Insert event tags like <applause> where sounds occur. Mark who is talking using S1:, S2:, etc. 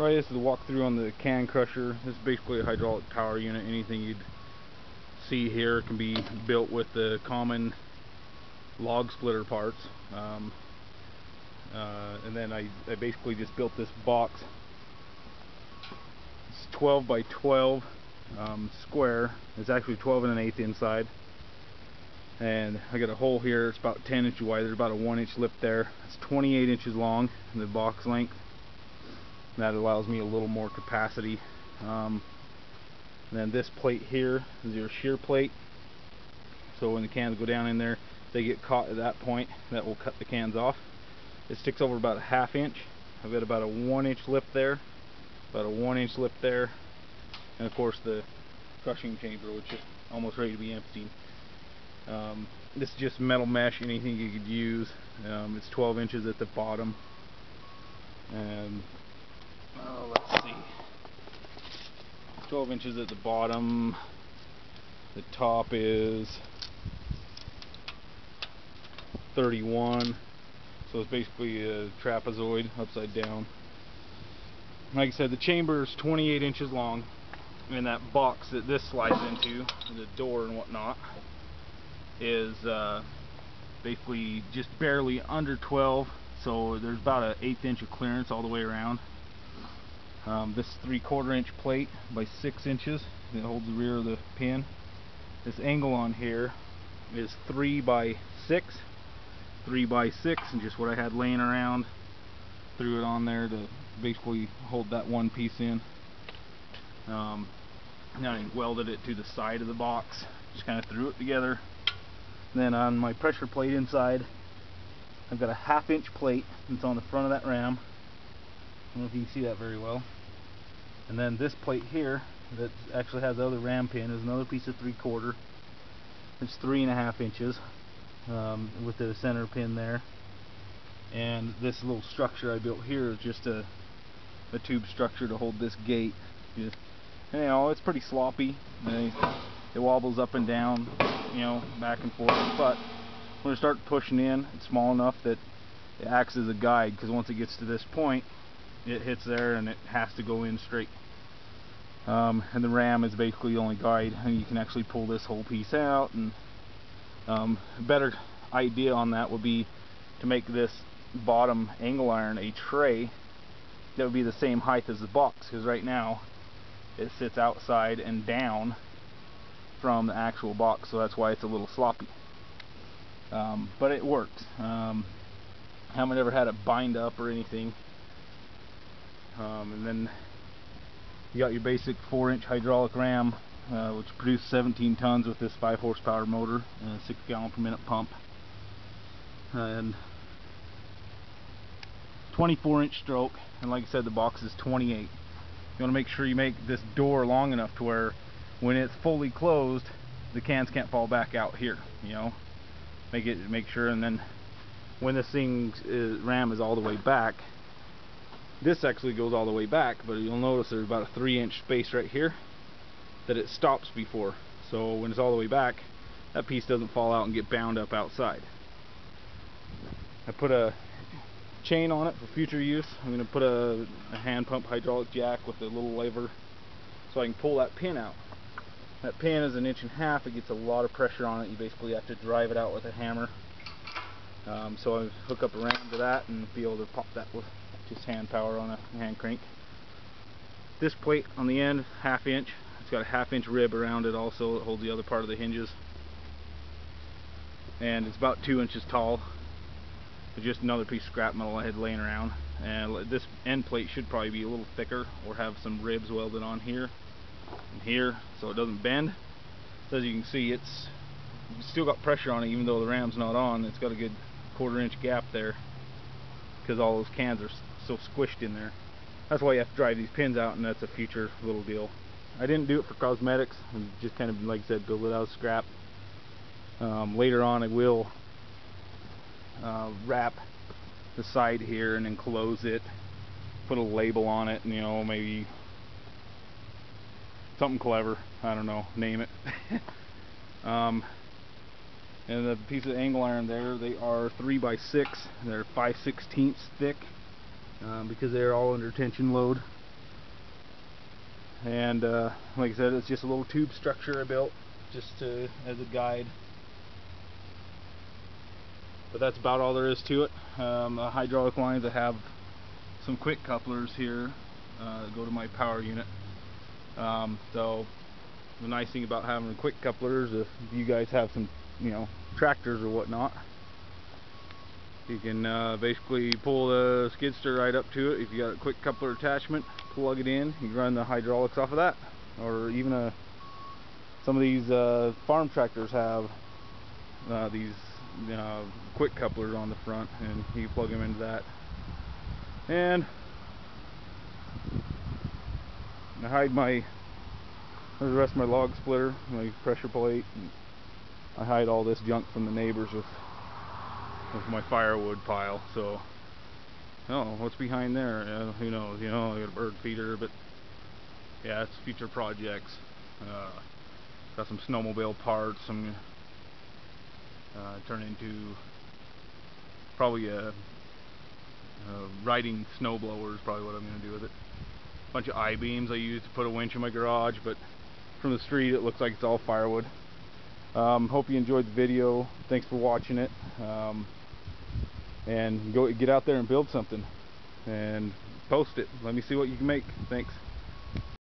S1: Right, this is the walkthrough on the can crusher. This is basically a hydraulic power unit. Anything you'd see here can be built with the common log splitter parts. Um, uh, and then I, I basically just built this box. It's 12 by 12 um, square. It's actually 12 and an eighth inside. And I got a hole here. It's about 10 inches wide. There's about a one inch lip there. It's 28 inches long in the box length. That allows me a little more capacity. Um, then this plate here is your shear plate. So when the cans go down in there, they get caught at that point. That will cut the cans off. It sticks over about a half inch. I've got about a one inch lip there, about a one inch lip there, and of course the crushing chamber, which is almost ready to be emptied. Um, this is just metal mesh, anything you could use. Um, it's 12 inches at the bottom, and oh, let's see, 12 inches at the bottom. The top is 31 so it's basically a trapezoid upside down. Like I said the chamber is 28 inches long and that box that this slides into the door and whatnot is uh, basically just barely under 12 so there's about an eighth inch of clearance all the way around um, this three quarter inch plate by six inches that holds the rear of the pin. This angle on here is three by six three by six and just what I had laying around. Threw it on there to basically hold that one piece in. Um, now I welded it to the side of the box. Just kind of threw it together. Then on my pressure plate inside I've got a half inch plate that's on the front of that ram I don't know if you can see that very well. And then this plate here that actually has the other ram pin is another piece of three quarter it's three and a half inches um, with the center pin there. And this little structure I built here is just a, a tube structure to hold this gate. You know it's pretty sloppy. It wobbles up and down you know back and forth. But when I start pushing in it's small enough that it acts as a guide because once it gets to this point it hits there and it has to go in straight. Um, and the ram is basically the only guide and you can actually pull this whole piece out and um, a better idea on that would be to make this bottom angle iron a tray that would be the same height as the box because right now it sits outside and down from the actual box so that's why it's a little sloppy. Um, but it works um, haven't ever had it bind up or anything um, and then you got your basic 4 inch hydraulic ram uh, which produced 17 tons with this 5 horsepower motor and a 6 gallon per minute pump. And 24 inch stroke and like I said the box is 28 you want to make sure you make this door long enough to where when it's fully closed the cans can't fall back out here you know? Make it make sure and then when this thing is, ram is all the way back this actually goes all the way back but you'll notice there's about a three inch space right here that it stops before. So when it's all the way back that piece doesn't fall out and get bound up outside. I put a chain on it for future use. I'm going to put a, a hand pump hydraulic jack with a little lever so I can pull that pin out. That pin is an inch and a half. It gets a lot of pressure on it. You basically have to drive it out with a hammer. Um, so I hook up a ram to that and be able to pop that with just hand power on a hand crank. This plate on the end, half inch, it's got a half inch rib around it also that holds the other part of the hinges. And it's about two inches tall. It's just another piece of scrap metal I had laying around. And this end plate should probably be a little thicker or have some ribs welded on here and here so it doesn't bend. So as you can see it's still got pressure on it even though the ram's not on. It's got a good quarter inch gap there because all those cans are so squished in there. That's why you have to drive these pins out and that's a future little deal. I didn't do it for cosmetics. I just kind of, like I said, build it out of scrap. Um, later on I will uh, wrap the side here and enclose it. Put a label on it and you know, maybe something clever. I don't know, name it. <laughs> um, and the piece of angle iron there, they are 3 by 6 They're 5 16ths thick um, because they're all under tension load. and uh, like I said it's just a little tube structure I built just to as a guide. But that's about all there is to it. Um, the hydraulic lines I have some quick couplers here uh, go to my power unit. Um, so the nice thing about having quick couplers if you guys have some you know tractors or whatnot you can uh, basically pull the skid steer right up to it. If you got a quick coupler attachment plug it in you run the hydraulics off of that. Or even a some of these uh, farm tractors have uh, these uh, quick couplers on the front and you plug them into that. And I hide my the rest of my log splitter my pressure plate I hide all this junk from the neighbors with with my firewood pile so oh what's behind there? Uh, who knows you know I got a bird feeder but yeah it's future projects. Uh, got some snowmobile parts I'm uh, turn into probably a, a riding snowblower is probably what I'm going to do with it. A bunch of I-beams I use to put a winch in my garage but from the street it looks like it's all firewood. Um, hope you enjoyed the video. Thanks for watching it. Um, and go get out there and build something. And post it. Let me see what you can make. Thanks